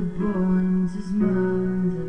bronze his mine.